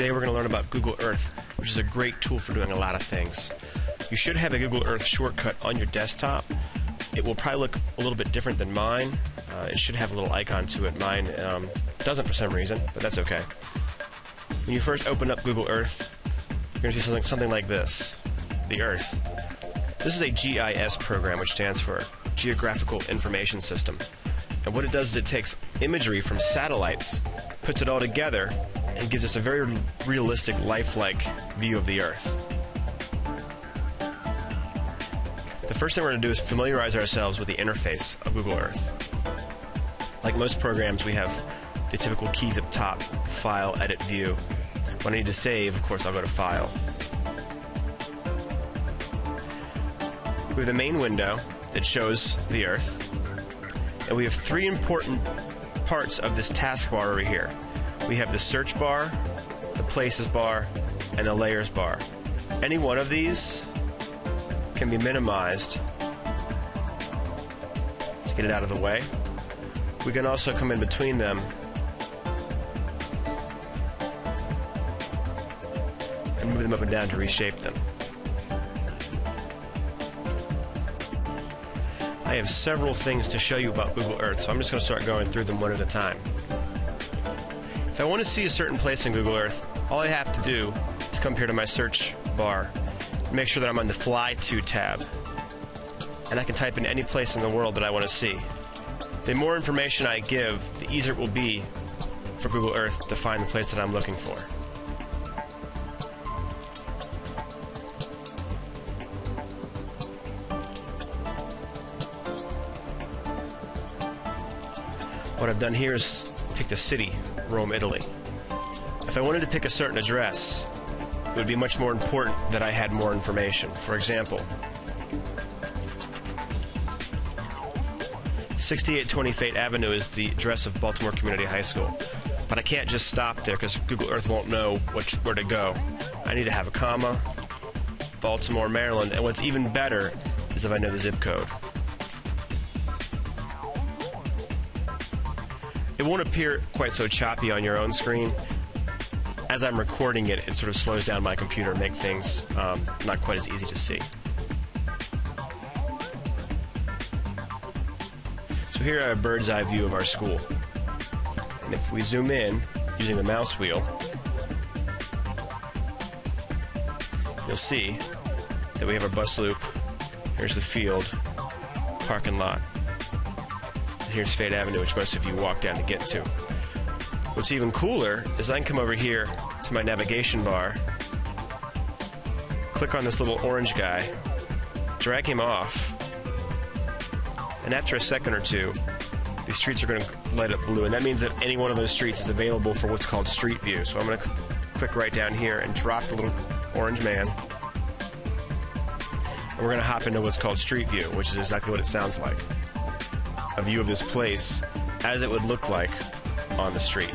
Today we're going to learn about Google Earth, which is a great tool for doing a lot of things. You should have a Google Earth shortcut on your desktop. It will probably look a little bit different than mine. Uh, it should have a little icon to it. Mine um, doesn't for some reason, but that's okay. When you first open up Google Earth, you're going to see something, something like this the Earth. This is a GIS program, which stands for Geographical Information System. And what it does is it takes imagery from satellites, puts it all together, and gives us a very realistic, lifelike view of the Earth. The first thing we're going to do is familiarize ourselves with the interface of Google Earth. Like most programs, we have the typical keys up top File, Edit, View. When I need to save, of course, I'll go to File. We have the main window that shows the Earth. And we have three important parts of this taskbar over here we have the search bar, the places bar, and the layers bar. Any one of these can be minimized to get it out of the way. We can also come in between them and move them up and down to reshape them. I have several things to show you about Google Earth, so I'm just going to start going through them one at a time. If I want to see a certain place in Google Earth, all I have to do is come here to my search bar, make sure that I'm on the Fly To tab, and I can type in any place in the world that I want to see. The more information I give, the easier it will be for Google Earth to find the place that I'm looking for. What I've done here is picked a city Rome, Italy. If I wanted to pick a certain address, it would be much more important that I had more information. For example, 6820 Fait Avenue is the address of Baltimore Community High School. But I can't just stop there because Google Earth won't know which, where to go. I need to have a comma, Baltimore, Maryland, and what's even better is if I know the zip code. It won't appear quite so choppy on your own screen. As I'm recording it, it sort of slows down my computer and make things um, not quite as easy to see. So here have a bird's eye view of our school. And if we zoom in using the mouse wheel, you'll see that we have our bus loop. Here's the field, parking lot here's Fait Avenue, which most of you walk down to get to. What's even cooler is I can come over here to my navigation bar, click on this little orange guy, drag him off, and after a second or two, these streets are going to light up blue, and that means that any one of those streets is available for what's called Street View. So I'm going to cl- click right down here and drop the little orange man. And we're going to hop into what's called Street View, which is exactly what it sounds like a view of this place as it would look like on the street.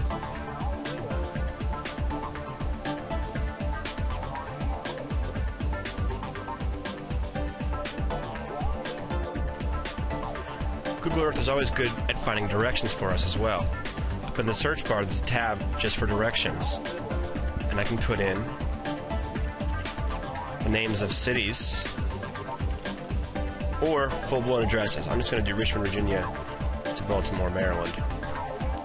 Google Earth is always good at finding directions for us as well. Up in the search bar, there's a tab just for directions. And I can put in the names of cities or full-blown addresses. I'm just going to do Richmond, Virginia to Baltimore, Maryland.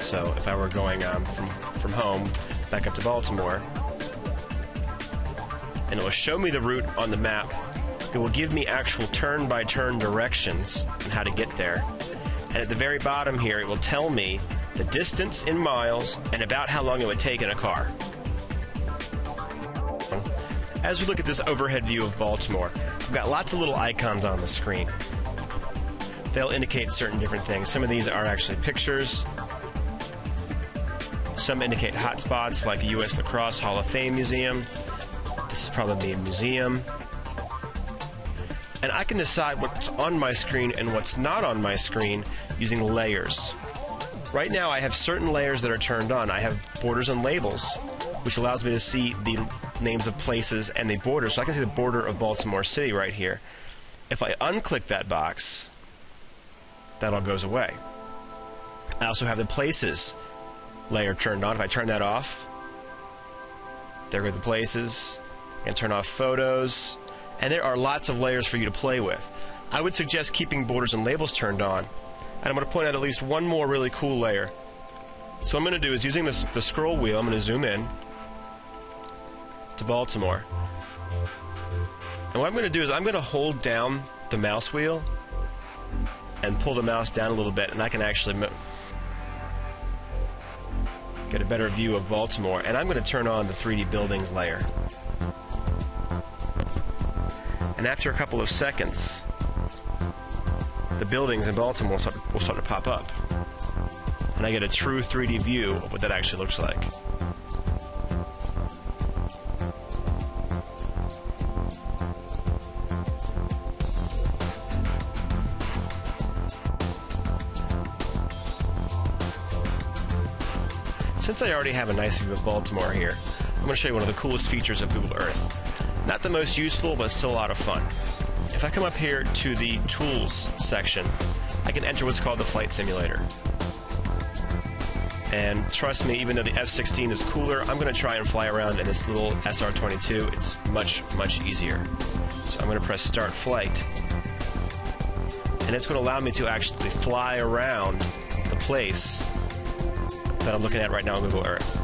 So if I were going um, from from home back up to Baltimore, and it will show me the route on the map. It will give me actual turn-by-turn directions on how to get there. And at the very bottom here, it will tell me the distance in miles and about how long it would take in a car. As we look at this overhead view of Baltimore, I've got lots of little icons on the screen. They'll indicate certain different things. Some of these are actually pictures. Some indicate hotspots like a U.S. Lacrosse Hall of Fame museum. This is probably a museum. And I can decide what's on my screen and what's not on my screen using layers. Right now, I have certain layers that are turned on. I have borders and labels, which allows me to see the names of places and the border. So I can see the border of Baltimore City right here. If I unclick that box, that all goes away. I also have the places layer turned on. If I turn that off, there go the places. And turn off photos. And there are lots of layers for you to play with. I would suggest keeping borders and labels turned on. And I'm going to point out at least one more really cool layer. So what I'm going to do is using this, the scroll wheel, I'm going to zoom in to Baltimore. And what I'm going to do is I'm going to hold down the mouse wheel and pull the mouse down a little bit, and I can actually get a better view of Baltimore. And I'm going to turn on the 3D buildings layer. And after a couple of seconds, the buildings in Baltimore will start, will start to pop up. And I get a true 3D view of what that actually looks like. Since I already have a nice view of Baltimore here, I'm going to show you one of the coolest features of Google Earth. Not the most useful, but still a lot of fun. If I come up here to the Tools section, I can enter what's called the Flight Simulator. And trust me, even though the F-16 is cooler, I'm going to try and fly around in this little SR-22. It's much, much easier. So I'm going to press Start Flight. And it's going to allow me to actually fly around the place that I'm looking at right now on Google Earth.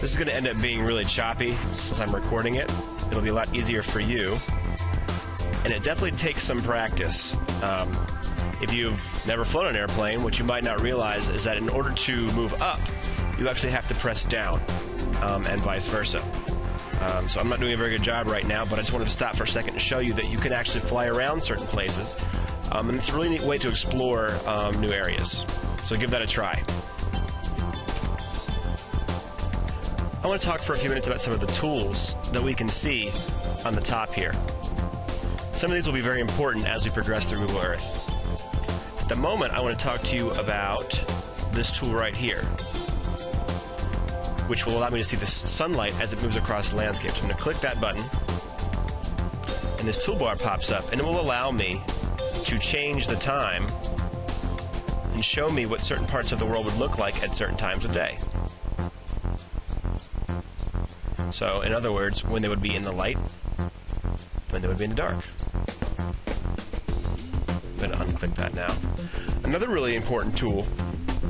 This is going to end up being really choppy since I'm recording it. It'll be a lot easier for you. And it definitely takes some practice. Um, if you've never flown an airplane, what you might not realize is that in order to move up, you actually have to press down, um, and vice versa. Um, so I'm not doing a very good job right now, but I just wanted to stop for a second to show you that you can actually fly around certain places. Um, and it's a really neat way to explore um, new areas. So give that a try. Want to talk for a few minutes about some of the tools that we can see on the top here. Some of these will be very important as we progress through Google Earth. At the moment, I want to talk to you about this tool right here, which will allow me to see the sunlight as it moves across the landscape. So I'm going to click that button, and this toolbar pops up, and it will allow me to change the time and show me what certain parts of the world would look like at certain times of day. So, in other words, when they would be in the light, when they would be in the dark. I'm going to unclick that now. Another really important tool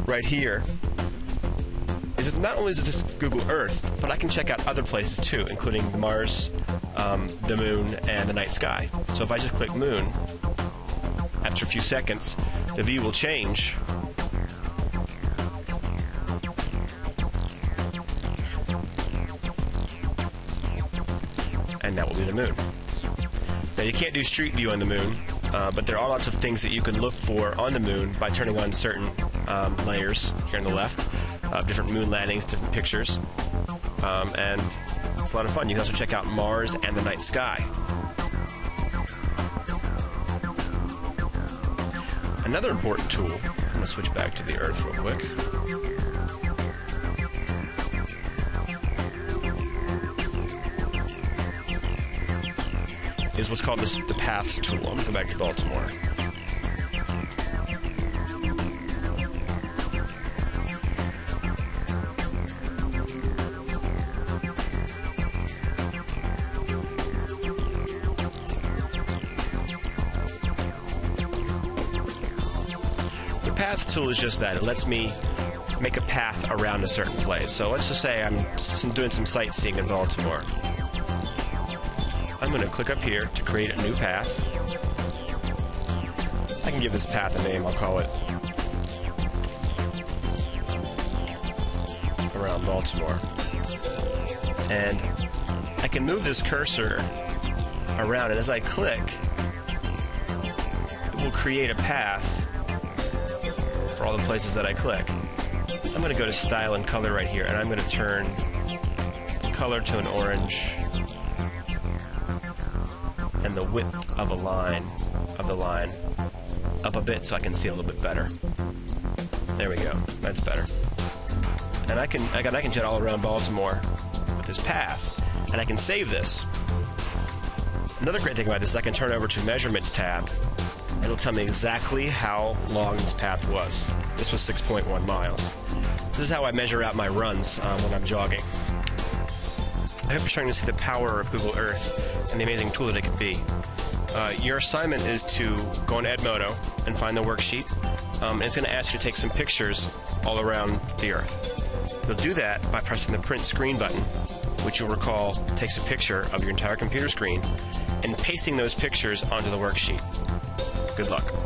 right here is that not only is this Google Earth, but I can check out other places too, including Mars, um, the moon, and the night sky. So if I just click moon, after a few seconds, the view will change and that will be the moon. Now, you can't do street view on the moon, uh, but there are lots of things that you can look for on the moon by turning on certain um, layers here on the left, uh, different moon landings, different pictures, um, and it's a lot of fun. You can also check out Mars and the night sky. Another important tool, I'm going to switch back to the Earth real quick. Is what's called this, the Paths tool. I'm going to go back to Baltimore. The Paths tool is just that. It lets me make a path around a certain place. So let's just say I'm doing some sightseeing in Baltimore. I'm going to click up here to create a new path. I can give this path a name, I'll call it around Baltimore. And I can move this cursor around, and as I click, it will create a path for all the places that I click. I'm going to go to Style and Color right here, and I'm going to turn color to an orange and the width of a line of the line up a bit so I can see a little bit better. There we go. That's better. And I can I can I can jet all around Baltimore with this path, and I can save this. Another great thing about this is I can turn over to Measurements tab. It'll tell me exactly how long this path was. This was 6.1 miles. This is how I measure out my runs um, when I'm jogging. I hope you're starting to see the power of Google Earth and the amazing tool that it can be. Uh, your assignment is to go on Edmodo and find the worksheet. Um, and it's going to ask you to take some pictures all around the Earth. You'll do that by pressing the print screen button, which you'll recall takes a picture of your entire computer screen, and pasting those pictures onto the worksheet. Good luck.